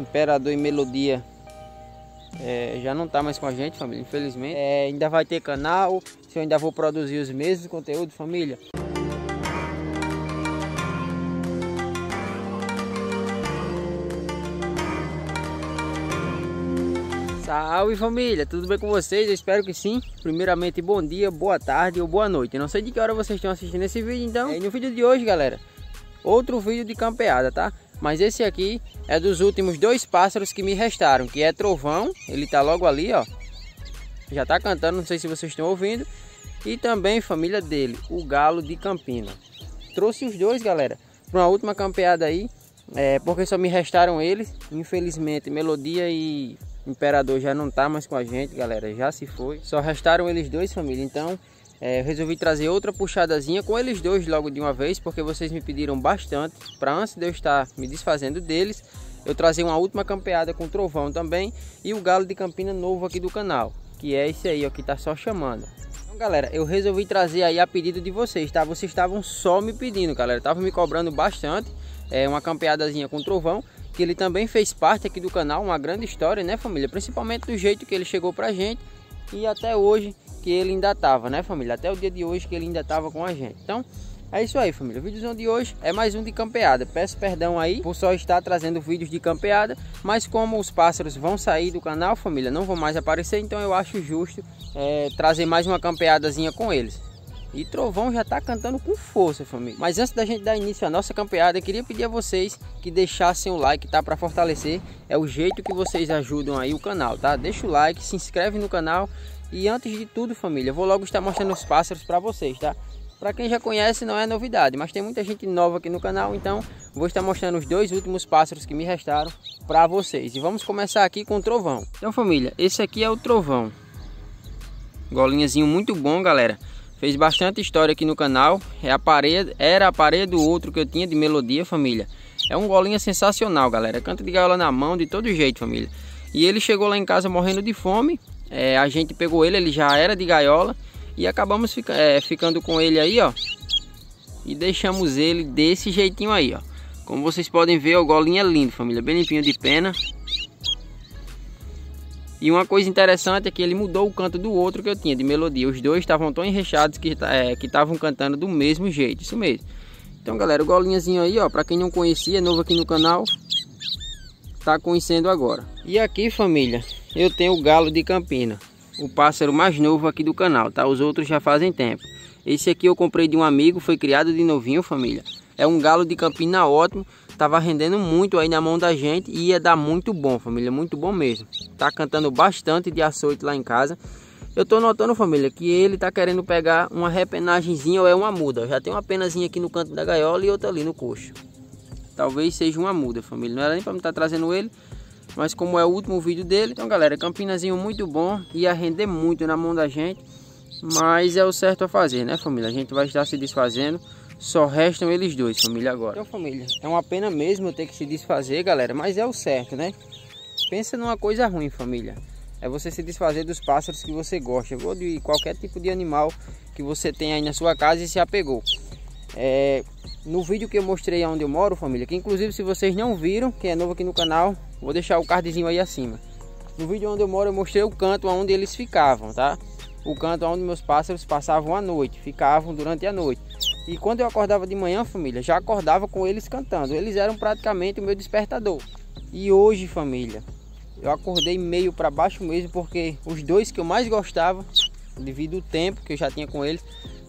Imperador e Melodia é, já não tá mais com a gente, família, infelizmente. É, ainda vai ter canal, se eu ainda vou produzir os mesmos conteúdos, família. Salve família, tudo bem com vocês? Eu espero que sim. Primeiramente, bom dia, boa tarde ou boa noite. Eu não sei de que hora vocês estão assistindo esse vídeo, então. É, no vídeo de hoje, galera, outro vídeo de campeada, tá? Mas esse aqui é dos últimos dois pássaros que me restaram, que é trovão, ele tá logo ali, ó. Já tá cantando, não sei se vocês estão ouvindo. E também família dele, o galo de Campina. Trouxe os dois, galera, para uma última campeada aí, é, porque só me restaram eles. Infelizmente, Melodia e Imperador já não tá mais com a gente, galera, já se foi. Só restaram eles dois, família. Então, é, resolvi trazer outra puxadazinha com eles dois logo de uma vez, porque vocês me pediram bastante para antes de eu estar me desfazendo deles, eu trazer uma última campeada com trovão também e o galo de campina novo aqui do canal, que é esse aí, ó, que tá só chamando. Então, galera, eu resolvi trazer aí a pedido de vocês, tá? Vocês estavam só me pedindo, galera, estavam me cobrando bastante, é uma campeadazinha com trovão, que ele também fez parte aqui do canal, uma grande história, né, família? Principalmente do jeito que ele chegou pra gente e até hoje que ele ainda tava, né, família? Até o dia de hoje que ele ainda tava com a gente. Então, é isso aí, família. O vídeo de hoje é mais um de campeada. Peço perdão aí por só estar trazendo vídeos de campeada, mas como os pássaros vão sair do canal, família, não vão mais aparecer, então eu acho justo é, trazer mais uma campeadazinha com eles. E Trovão já tá cantando com força, família. Mas antes da gente dar início à nossa campeada, eu queria pedir a vocês que deixassem o like, tá? Para fortalecer. É o jeito que vocês ajudam aí o canal, tá? Deixa o like, se inscreve no canal. E antes de tudo, família, vou logo estar mostrando os pássaros para vocês, tá? Para quem já conhece, não é novidade, mas tem muita gente nova aqui no canal, então vou estar mostrando os dois últimos pássaros que me restaram para vocês. E vamos começar aqui com o trovão. Então, família, esse aqui é o trovão. Golinhazinho muito bom, galera. Fez bastante história aqui no canal. É a parede, era a parede do outro que eu tinha de melodia, família. É um golinha sensacional, galera. Canta de gaiola na mão, de todo jeito, família. E ele chegou lá em casa morrendo de fome. É, a gente pegou ele, ele já era de gaiola. E acabamos fica, é, ficando com ele aí, ó. E deixamos ele desse jeitinho aí, ó. Como vocês podem ver, o golinho é lindo, família. Bem limpinho de pena. E uma coisa interessante é que ele mudou o canto do outro que eu tinha de melodia. Os dois estavam tão enrechados que é, estavam cantando do mesmo jeito, isso mesmo. Então galera, o golinhazinho aí, ó, para quem não conhecia, novo aqui no canal, tá conhecendo agora. E aqui família, eu tenho o galo de Campina, o pássaro mais novo aqui do canal, tá? Os outros já fazem tempo. Esse aqui eu comprei de um amigo, foi criado de novinho família. É um galo de Campina ótimo, Tava rendendo muito aí na mão da gente e ia dar muito bom, família, muito bom mesmo. Tá cantando bastante de açoite lá em casa. Eu tô notando, família, que ele tá querendo pegar uma repenagemzinha ou é uma muda. Já tem uma penazinha aqui no canto da gaiola e outra ali no coxo. Talvez seja uma muda, família. Não era nem para me estar tá trazendo ele, mas como é o último vídeo dele. Então, galera, campinazinho muito bom. Ia render muito na mão da gente. Mas é o certo a fazer, né, família? A gente vai estar se desfazendo. Só restam eles dois, família, agora. Então, família, é uma pena mesmo ter que se desfazer, galera. Mas é o certo, né? Pensa numa coisa ruim, família. É você se desfazer dos pássaros que você gosta. Ou de qualquer tipo de animal que você tem aí na sua casa e se apegou. É, no vídeo que eu mostrei onde eu moro, família, que inclusive se vocês não viram, que é novo aqui no canal, vou deixar o cardzinho aí acima. No vídeo onde eu moro, eu mostrei o canto onde eles ficavam, tá? O canto onde meus pássaros passavam a noite, ficavam durante a noite. E quando eu acordava de manhã, família, já acordava com eles cantando. Eles eram praticamente o meu despertador. E hoje, família, eu acordei meio para baixo mesmo, porque os dois que eu mais gostava, devido ao tempo que eu já tinha com eles,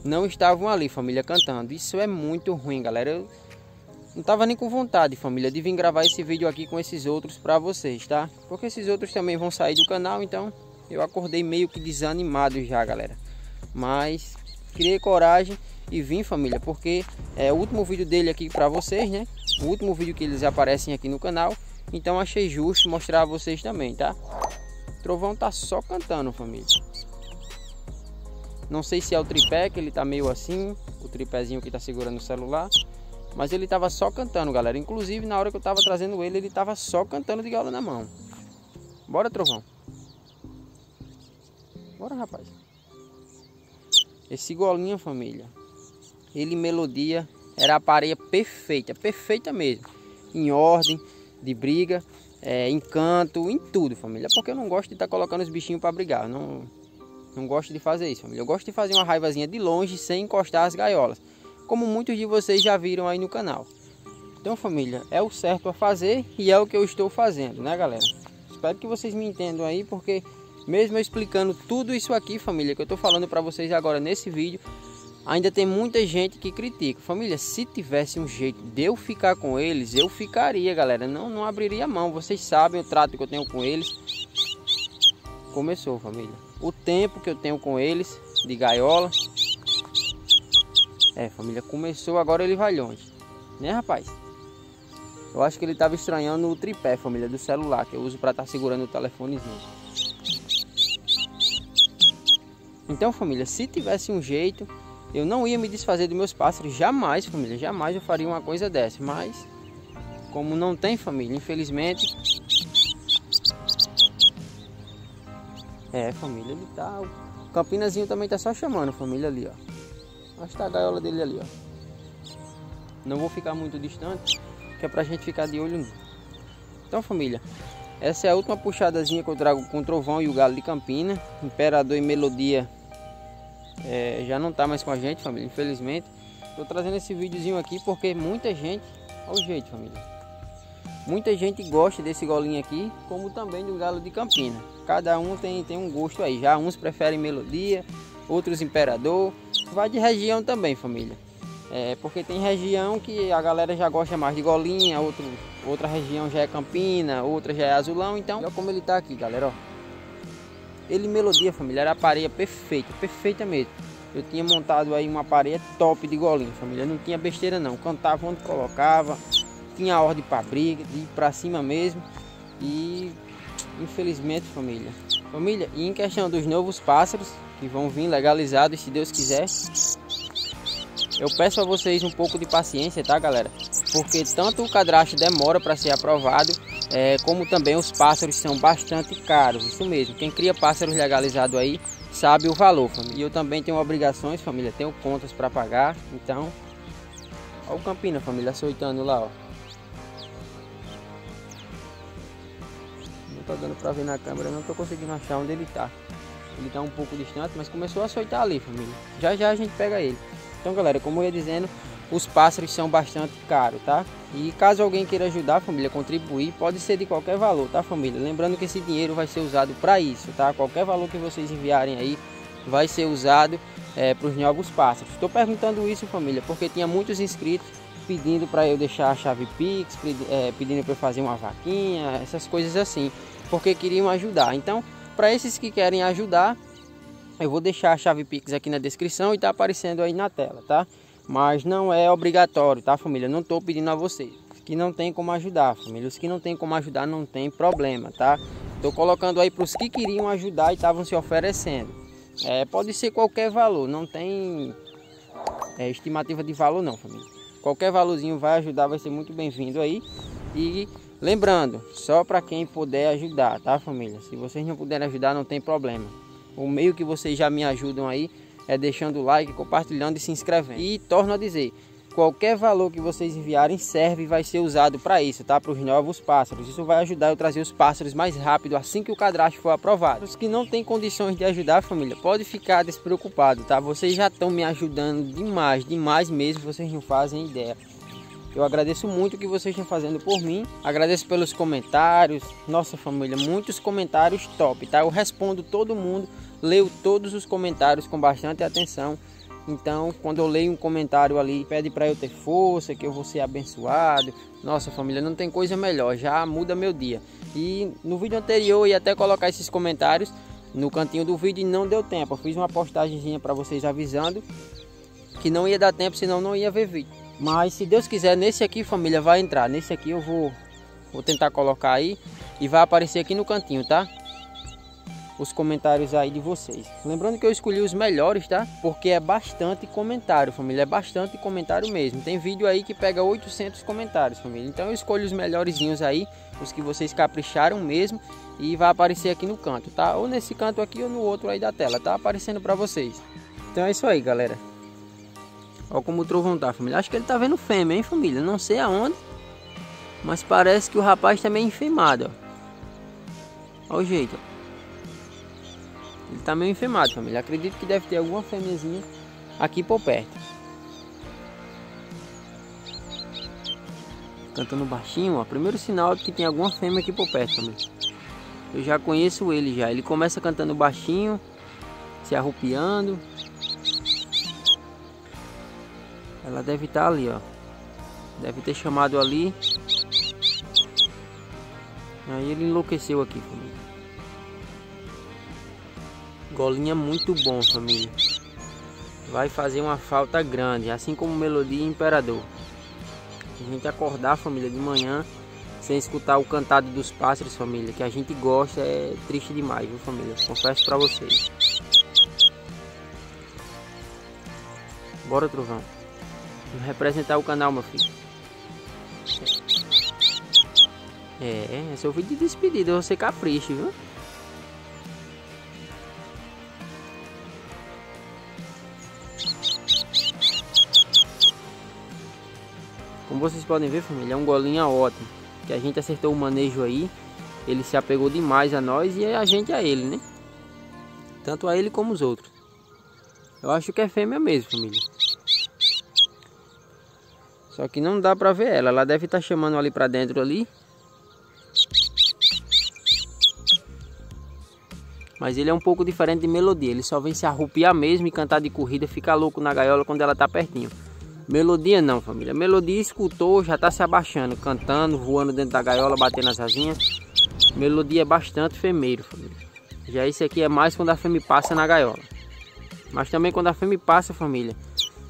não estavam ali, família, cantando. Isso é muito ruim, galera. Eu não tava nem com vontade, família, de vir gravar esse vídeo aqui com esses outros para vocês, tá? Porque esses outros também vão sair do canal, então eu acordei meio que desanimado já, galera. Mas criei coragem e vim família, porque é o último vídeo dele aqui para vocês, né? O último vídeo que eles aparecem aqui no canal, então achei justo mostrar a vocês também, tá? Trovão tá só cantando, família. Não sei se é o tripé que ele tá meio assim, o tripézinho que tá segurando o celular, mas ele tava só cantando, galera. Inclusive na hora que eu tava trazendo ele, ele tava só cantando de gaula na mão. Bora, trovão. Bora, rapaz. Esse golinho, família, ele melodia era a pareia perfeita, perfeita mesmo, em ordem de briga. é, encanto, em tudo, família. Porque eu não gosto de estar tá colocando os bichinhos para brigar. Não, não gosto de fazer isso, família. Eu gosto de fazer uma raivazinha de longe sem encostar as gaiolas. Como muitos de vocês já viram aí no canal. Então, família, é o certo a fazer e é o que eu estou fazendo, né, galera? Espero que vocês me entendam aí, porque mesmo eu explicando tudo isso aqui, família, que eu estou falando para vocês agora nesse vídeo, ainda tem muita gente que critica. Família, se tivesse um jeito de eu ficar com eles, eu ficaria, galera. Não, não abriria mão. Vocês sabem o trato que eu tenho com eles. Começou, família. O tempo que eu tenho com eles de gaiola. É, família, começou, agora ele vai longe. Né, rapaz? Eu acho que ele estava estranhando o tripé, família, do celular, que eu uso para estar tá segurando o telefonezinho. Então, família, se tivesse um jeito eu não ia me desfazer dos meus pássaros, jamais, família, jamais eu faria uma coisa dessa. Mas, como não tem família, infelizmente. É, família, ele tá. O Campinazinho também tá só chamando, família, ali, ó. Acho que tá a gaiola dele ali, ó. Não vou ficar muito distante, que é pra gente ficar de olho. Então, família, essa é a última puxadazinha que eu trago com o Trovão e o Galo de Campina. Imperador e Melodia é, já não está mais com a gente, família, infelizmente. Estou trazendo esse videozinho aqui porque muita gente, olha o jeito, família. Muita gente gosta desse golinho aqui, como também do galo de Campina. Cada um tem, tem um gosto aí. Já uns preferem melodia, outros imperador. Vai de região também, família. É, porque tem região que a galera já gosta mais de golinha, outro, outra região já é campina, outra já é azulão. Então, olha como ele tá aqui, galera, ó. Ele melodia, família, era a pareia perfeita, perfeita mesmo. Eu tinha montado aí uma pareia top de golinho, família. Não tinha besteira não. Cantava onde colocava, tinha ordem para briga, de ir para cima mesmo. E infelizmente, família. Família, e em questão dos novos pássaros que vão vir legalizados, se Deus quiser, eu peço a vocês um pouco de paciência, tá, galera? Porque tanto o cadastro demora para ser aprovado é, como também os pássaros são bastante caros, isso mesmo. Quem cria pássaros legalizado aí sabe o valor, família. E eu também tenho obrigações, família, tenho contas para pagar, então... Olha o Campina, família, açoitando lá, ó. Não tá dando para ver na câmera, não tô conseguindo achar onde ele tá. Ele tá um pouco distante, mas começou a açoitar ali, família. Já já a gente pega ele. Então, galera, como eu ia dizendo, os pássaros são bastante caros, tá? E caso alguém queira ajudar a família contribuir, pode ser de qualquer valor, tá família? Lembrando que esse dinheiro vai ser usado para isso, tá? Qualquer valor que vocês enviarem aí vai ser usado é, para os novos pássaros. Estou perguntando isso, família, porque tinha muitos inscritos pedindo para eu deixar a chave Pix, é, pedindo para eu fazer uma vaquinha, essas coisas assim, porque queriam ajudar. Então, para esses que querem ajudar, eu vou deixar a chave Pix aqui na descrição e tá aparecendo aí na tela, tá? mas não é obrigatório, tá família? Não estou pedindo a vocês que não tem como ajudar, família. Os que não tem como ajudar não tem problema, tá? Estou colocando aí para os que queriam ajudar e estavam se oferecendo. É, pode ser qualquer valor, não tem é, estimativa de valor não, família. Qualquer valorzinho vai ajudar, vai ser muito bem-vindo aí. E lembrando, só para quem puder ajudar, tá família? Se vocês não puderem ajudar, não tem problema. O meio que vocês já me ajudam aí é deixando o like, compartilhando e se inscrevendo. E torno a dizer, qualquer valor que vocês enviarem serve e vai ser usado para isso, tá? Para os novos pássaros. Isso vai ajudar eu trazer os pássaros mais rápido assim que o cadastro for aprovado. Os que não têm condições de ajudar, família, pode ficar despreocupado, tá? Vocês já estão me ajudando demais, demais mesmo, vocês não fazem ideia. Eu agradeço muito o que vocês estão fazendo por mim. Agradeço pelos comentários. Nossa família, muitos comentários top, tá? Eu respondo todo mundo leio todos os comentários com bastante atenção. Então, quando eu leio um comentário ali, pede para eu ter força, que eu vou ser abençoado. Nossa família, não tem coisa melhor, já muda meu dia. E no vídeo anterior eu ia até colocar esses comentários no cantinho do vídeo e não deu tempo. Eu fiz uma postagemzinha para vocês avisando que não ia dar tempo, senão não ia ver vídeo. Mas se Deus quiser, nesse aqui, família, vai entrar. Nesse aqui eu vou, vou tentar colocar aí e vai aparecer aqui no cantinho, tá? Os comentários aí de vocês. Lembrando que eu escolhi os melhores, tá? Porque é bastante comentário, família. É bastante comentário mesmo. Tem vídeo aí que pega 800 comentários, família. Então eu escolho os melhorzinhos aí, os que vocês capricharam mesmo. E vai aparecer aqui no canto, tá? Ou nesse canto aqui ou no outro aí da tela, tá aparecendo pra vocês. Então é isso aí, galera. Olha como o trovão tá, família. Acho que ele tá vendo fêmea, hein, família? Não sei aonde. Mas parece que o rapaz tá meio enfemado, ó. Olha o jeito, ó. Ele tá meio enfemado, família. Acredito que deve ter alguma fêmeazinha aqui por perto. Cantando baixinho, ó. Primeiro sinal de que tem alguma fêmea aqui por perto, família. Eu já conheço ele já. Ele começa cantando baixinho, se arrupiando. Ela deve estar tá ali, ó. Deve ter chamado ali. Aí ele enlouqueceu aqui, família. Golinha muito bom, família. Vai fazer uma falta grande, assim como Melodia e Imperador. A gente acordar, família, de manhã sem escutar o cantado dos pássaros, família, que a gente gosta, é triste demais, viu, família? Confesso pra vocês. Bora, Trovão. Representar o canal, meu filho. É, é o vídeo de despedida, você capricho, viu? Vocês podem ver, família, é um golinha ótimo. Que a gente acertou o manejo aí. Ele se apegou demais a nós e a gente a ele, né? Tanto a ele como os outros. Eu acho que é fêmea mesmo, família. Só que não dá pra ver ela. Ela deve estar tá chamando ali pra dentro ali. Mas ele é um pouco diferente de melodia. Ele só vem se arrupiar mesmo e cantar de corrida, ficar louco na gaiola quando ela tá pertinho. Melodia não, família. Melodia escutou, já tá se abaixando, cantando, voando dentro da gaiola, batendo as asinhas. Melodia é bastante femeiro, família. Já esse aqui é mais quando a fêmea passa na gaiola. Mas também quando a fêmea passa, família,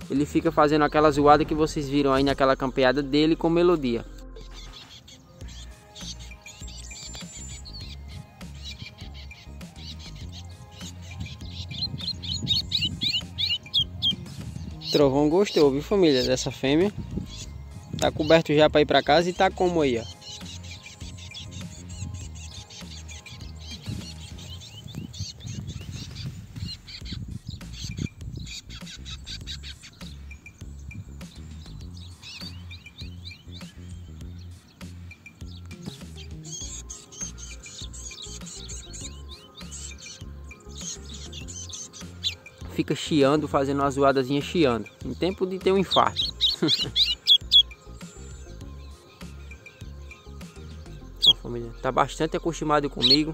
ele fica fazendo aquela zoada que vocês viram aí naquela campeada dele com melodia. Trovão gostou, viu família, dessa fêmea. Tá coberto já para ir para casa e tá como aí, ó. Fica chiando, fazendo uma zoadazinha chiando. Em tempo de ter um infarto. Ó, família, tá bastante acostumado comigo.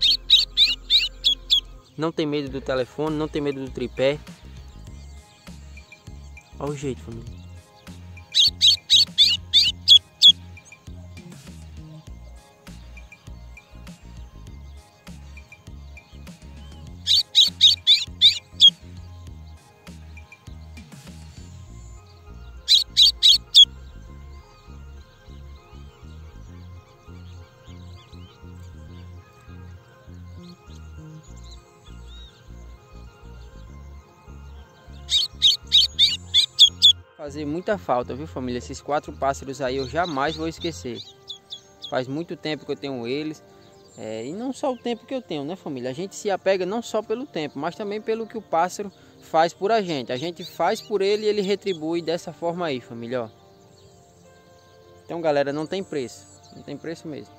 Não tem medo do telefone, não tem medo do tripé. Olha o jeito, família. Fazer muita falta, viu família? Esses quatro pássaros aí eu jamais vou esquecer. Faz muito tempo que eu tenho eles. É, e não só o tempo que eu tenho, né família? A gente se apega não só pelo tempo, mas também pelo que o pássaro faz por a gente. A gente faz por ele e ele retribui dessa forma aí, família. Ó. Então galera, não tem preço. Não tem preço mesmo.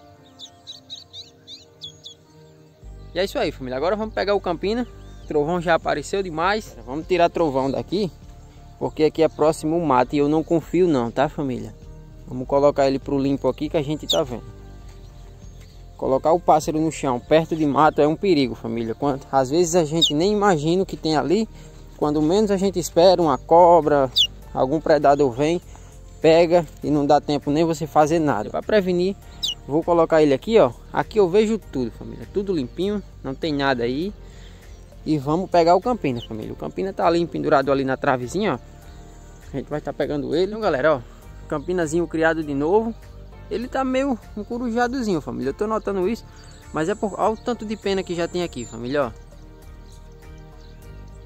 E é isso aí família. Agora vamos pegar o Campina. O trovão já apareceu demais. Vamos tirar trovão daqui. Porque aqui é próximo o mato e eu não confio não, tá família? Vamos colocar ele pro limpo aqui que a gente tá vendo. Colocar o pássaro no chão perto de mato é um perigo, família. Quando, às vezes a gente nem imagina o que tem ali. Quando menos a gente espera, uma cobra, algum predador vem, pega e não dá tempo nem você fazer nada. Para prevenir, vou colocar ele aqui, ó. Aqui eu vejo tudo, família. Tudo limpinho, não tem nada aí. E vamos pegar o Campina, família. O Campina tá ali pendurado ali na travezinha, ó. A gente vai estar tá pegando ele. Então, galera, ó. Campinazinho criado de novo. Ele tá meio encorujadozinho, família. Eu tô notando isso. Mas é por... Olha o tanto de pena que já tem aqui, família, ó.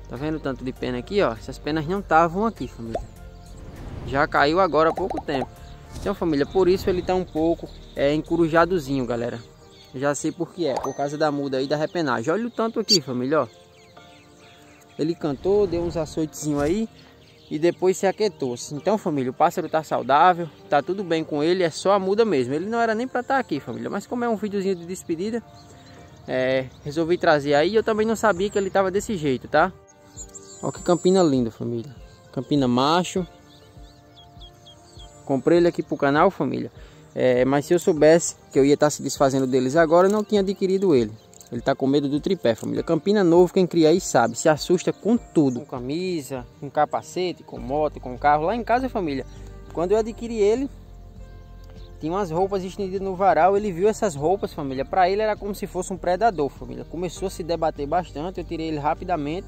Tá vendo o tanto de pena aqui, ó? Essas penas não estavam aqui, família. Já caiu agora há pouco tempo. Então, família, por isso ele tá um pouco é, galera. Já sei por que é. Por causa da muda aí da repenagem. Olha o tanto aqui, família, ó. Ele cantou, deu uns açoitezinhos aí. e depois se aquietou-se. Então, família, o pássaro tá saudável, tá tudo bem com ele, é só a muda mesmo. Ele não era nem para estar tá aqui, família, mas como é um videozinho de despedida, é, resolvi trazer aí. Eu também não sabia que ele tava desse jeito, tá? Olha que campina linda, família. Campina macho. Comprei ele aqui pro canal, família. É, mas se eu soubesse que eu ia estar tá se desfazendo deles agora, eu não tinha adquirido ele. Ele tá com medo do tripé, família. Campina novo, quem cria aí sabe, se assusta com tudo. Com camisa, com capacete, com moto, com carro. Lá em casa, família, quando eu adquiri ele, tinha umas roupas estendidas no varal. Ele viu essas roupas, família. Para ele era como se fosse um predador, família. Começou a se debater bastante. Eu tirei ele rapidamente,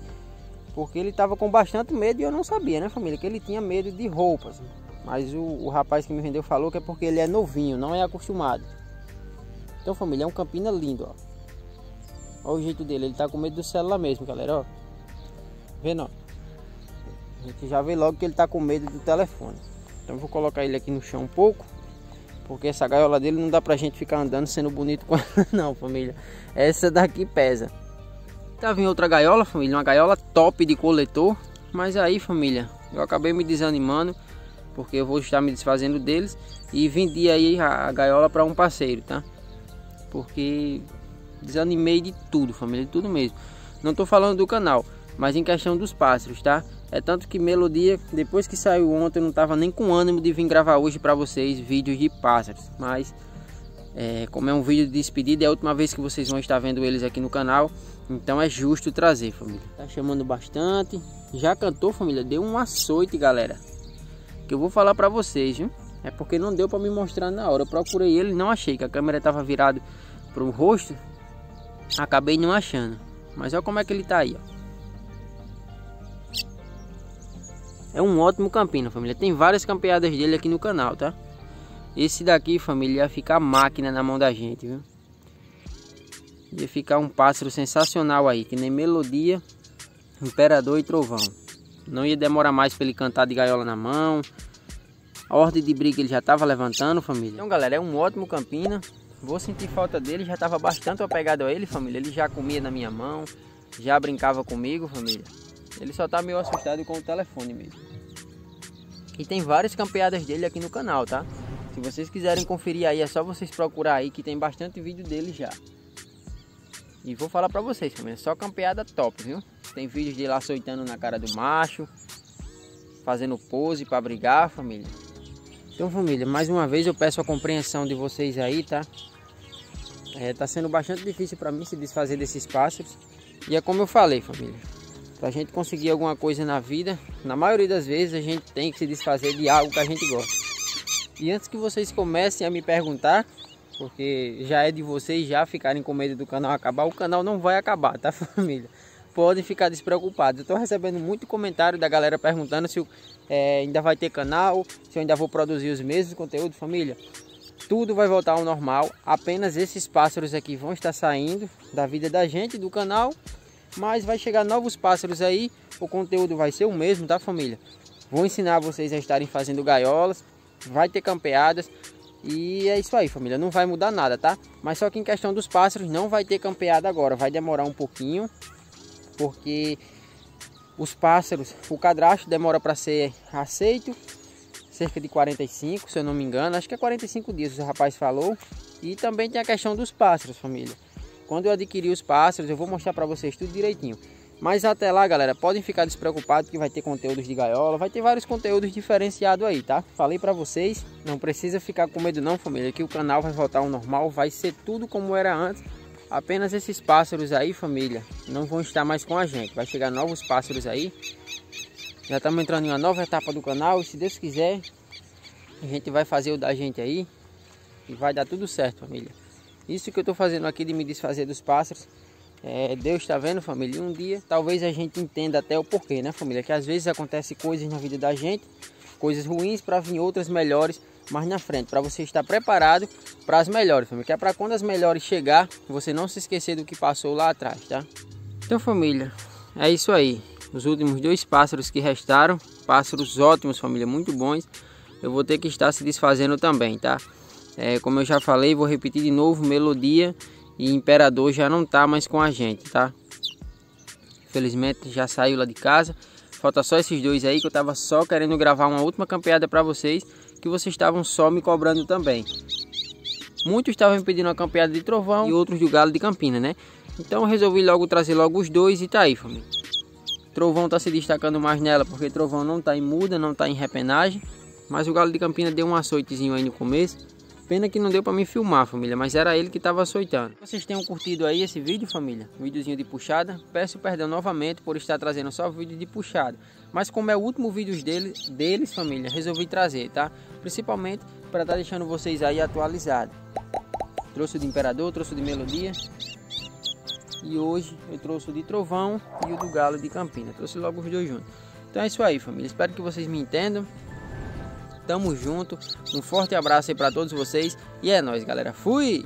porque ele tava com bastante medo e eu não sabia, né, família? Que ele tinha medo de roupas. Mas o, o rapaz que me vendeu falou que é porque ele é novinho, não é acostumado. Então, família, é um campina lindo, ó. Olha o jeito dele, ele tá com medo do celular mesmo, galera, ó. Vendo, ó. A gente já vê logo que ele tá com medo do telefone. Então vou colocar ele aqui no chão um pouco. Porque essa gaiola dele não dá pra gente ficar andando sendo bonito com ela não, família. Essa daqui pesa. Tava em outra gaiola, família, uma gaiola top de coletor. Mas aí, família, eu acabei me desanimando. Porque eu vou estar me desfazendo deles. E vendi aí a, a gaiola para um parceiro, tá? Porque Desanimei de tudo, família, de tudo mesmo. Não estou falando do canal, mas em questão dos pássaros, tá? É tanto que Melodia, depois que saiu ontem, eu não estava nem com ânimo de vir gravar hoje para vocês vídeos de pássaros. Mas, é, como é um vídeo de despedida, é a última vez que vocês vão estar vendo eles aqui no canal. Então é justo trazer, família. Tá chamando bastante. Já cantou, família? Deu um açoite, galera. Que eu vou falar para vocês, viu? É porque não deu para me mostrar na hora. Eu procurei ele não achei, que a câmera estava virada para o rosto Acabei não achando. Mas olha como é que ele tá aí, ó. É um ótimo campino, família. Tem várias campeadas dele aqui no canal, tá? Esse daqui, família, ia ficar máquina na mão da gente, viu? Ia ficar um pássaro sensacional aí, que nem melodia, imperador e trovão. Não ia demorar mais para ele cantar de gaiola na mão. A ordem de briga ele já estava levantando, família. Então, galera, é um ótimo campina. Vou sentir falta dele, já estava bastante apegado a ele, família. Ele já comia na minha mão, já brincava comigo, família. Ele só tá meio assustado com o telefone mesmo. E tem várias campeadas dele aqui no canal, tá? Se vocês quiserem conferir aí, é só vocês procurar aí que tem bastante vídeo dele já. E vou falar pra vocês, família, só campeada top, viu? Tem vídeos dele açoitando na cara do macho, fazendo pose para brigar, família. Então, família, mais uma vez eu peço a compreensão de vocês aí, tá? É, tá sendo bastante difícil para mim se desfazer desses pássaros. E é como eu falei, família. Pra gente conseguir alguma coisa na vida, na maioria das vezes a gente tem que se desfazer de algo que a gente gosta. E antes que vocês comecem a me perguntar, porque já é de vocês já ficarem com medo do canal acabar, o canal não vai acabar, tá família? Podem ficar despreocupados. Eu tô recebendo muito comentário da galera perguntando se é, ainda vai ter canal, se eu ainda vou produzir os mesmos conteúdos, família tudo vai voltar ao normal. Apenas esses pássaros aqui vão estar saindo da vida da gente, do canal. Mas vai chegar novos pássaros aí. O conteúdo vai ser o mesmo, tá família? Vou ensinar vocês a estarem fazendo gaiolas. Vai ter campeadas. E é isso aí, família. Não vai mudar nada, tá? Mas só que em questão dos pássaros, não vai ter campeada agora. Vai demorar um pouquinho. Porque os pássaros, o cadastro demora para ser aceito cerca de 45, se eu não me engano, acho que é 45 dias, o rapaz falou. E também tem a questão dos pássaros, família. Quando eu adquirir os pássaros, eu vou mostrar para vocês tudo direitinho. Mas até lá, galera, podem ficar despreocupados que vai ter conteúdos de gaiola, vai ter vários conteúdos diferenciados aí, tá? Falei para vocês, não precisa ficar com medo não, família, que o canal vai voltar ao normal, vai ser tudo como era antes. Apenas esses pássaros aí, família, não vão estar mais com a gente. Vai chegar novos pássaros aí já estamos entrando em uma nova etapa do canal e se Deus quiser, a gente vai fazer o da gente aí e vai dar tudo certo, família. Isso que eu estou fazendo aqui de me desfazer dos pássaros, é, Deus está vendo, família. E um dia talvez a gente entenda até o porquê, né, família? Que às vezes acontece coisas na vida da gente, coisas ruins para vir outras melhores mais na frente, para você estar preparado para as melhores, família. Que é para quando as melhores chegar, você não se esquecer do que passou lá atrás, tá? Então, família, é isso aí os últimos dois pássaros que restaram, pássaros ótimos, família, muito bons, eu vou ter que estar se desfazendo também, tá? É, como eu já falei, vou repetir de novo, Melodia e Imperador já não tá mais com a gente, tá? Infelizmente já saiu lá de casa, Falta só esses dois aí que eu tava só querendo gravar uma última campeada para vocês, que vocês estavam só me cobrando também. Muitos estavam me pedindo uma campeada de trovão e outros do galo de campina, né? Então resolvi logo trazer logo os dois e tá aí, família. Trovão tá se destacando mais nela porque Trovão não tá em muda, não tá em repenagem. Mas o galo de campina deu um açoitezinho aí no começo. Pena que não deu para me filmar, família, mas era ele que estava açoitando. Vocês tenham curtido aí esse vídeo, família? Videozinho de puxada. Peço perdão novamente por estar trazendo só vídeo de puxada. Mas como é o último vídeo deles, deles família, resolvi trazer, tá? Principalmente para estar tá deixando vocês aí atualizados. Trouxe o de Imperador, trouxe o de Melodia. E hoje eu trouxe o de Trovão e o do Galo de Campina. Trouxe logo os dois juntos. Então é isso aí, família. Espero que vocês me entendam. Tamo junto. Um forte abraço aí para todos vocês. E é nóis, galera. Fui!